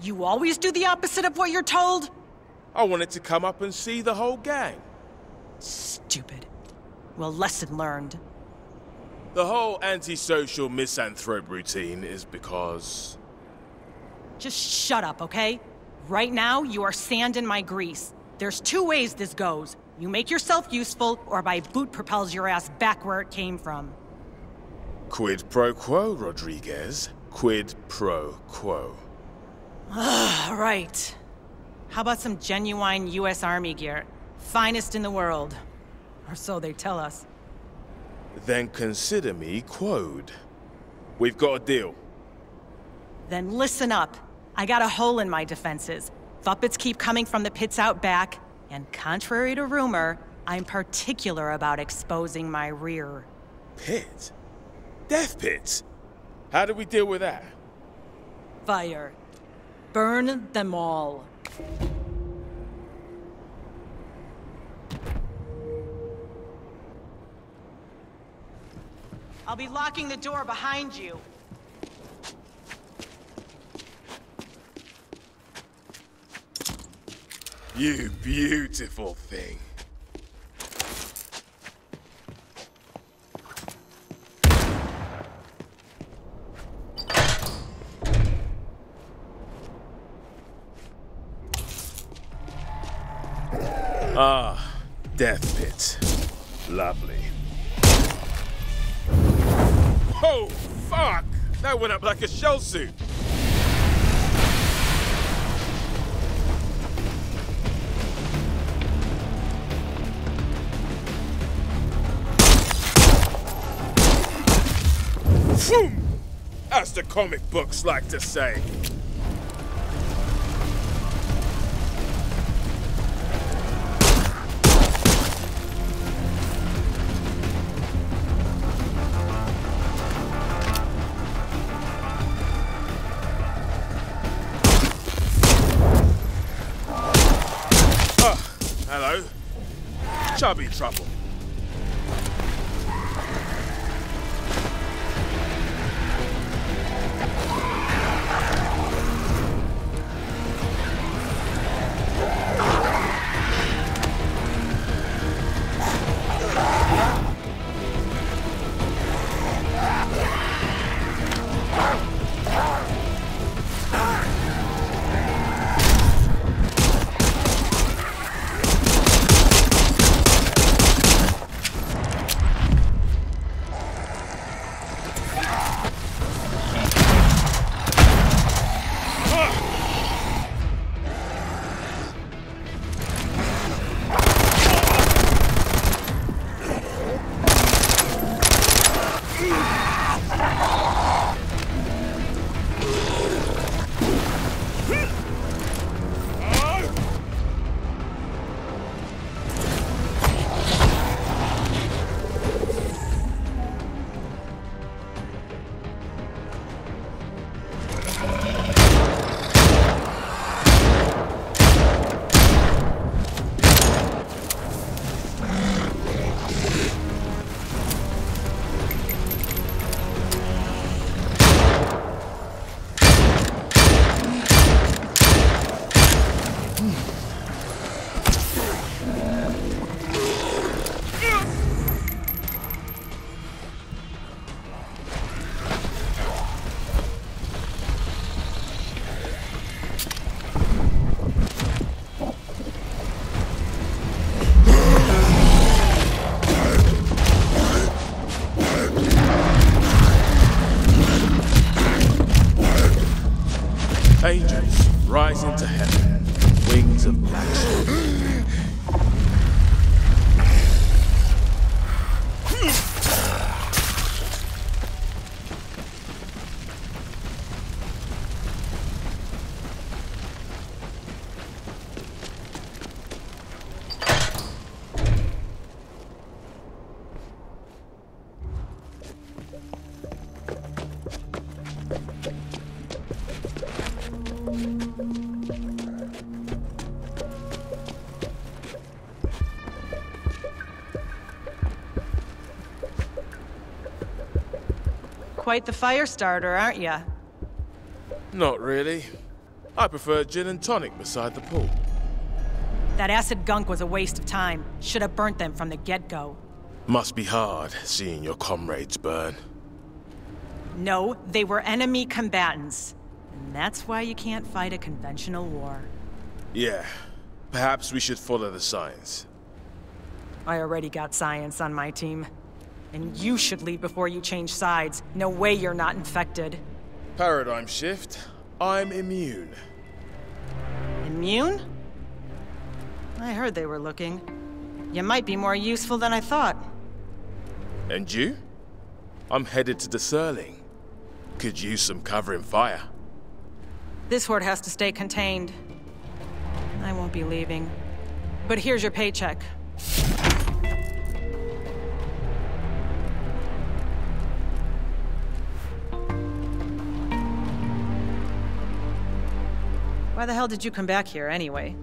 You always do the opposite of what you're told? I wanted to come up and see the whole gang. Stupid. Well, lesson learned. The whole antisocial misanthrope routine is because... Just shut up, okay? Right now, you are sand in my grease. There's two ways this goes. You make yourself useful, or my boot propels your ass back where it came from. Quid pro quo, Rodriguez. Quid pro quo. All right. How about some genuine U.S. Army gear? Finest in the world. Or so they tell us. Then consider me quoed. We've got a deal. Then listen up. I got a hole in my defenses. Thuppets keep coming from the pits out back, and contrary to rumor, I'm particular about exposing my rear. Pits? Death pits? How do we deal with that? Fire. Burn them all. I'll be locking the door behind you. You beautiful thing. Ah, death pit. Lovely. Oh, fuck! That went up like a shell suit. As the comic books like to say. Chubby trouble. Angels to heaven, wings of black steel. Quite the fire starter, aren't you? Not really. I prefer gin and tonic beside the pool. That acid gunk was a waste of time. Should have burnt them from the get-go. Must be hard seeing your comrades burn. No, they were enemy combatants. And that's why you can't fight a conventional war. Yeah, perhaps we should follow the science. I already got science on my team. And you should leave before you change sides. No way you're not infected. Paradigm shift. I'm immune. Immune? I heard they were looking. You might be more useful than I thought. And you? I'm headed to the Serling. Could use some covering fire. This horde has to stay contained. I won't be leaving. But here's your paycheck. Why the hell did you come back here anyway?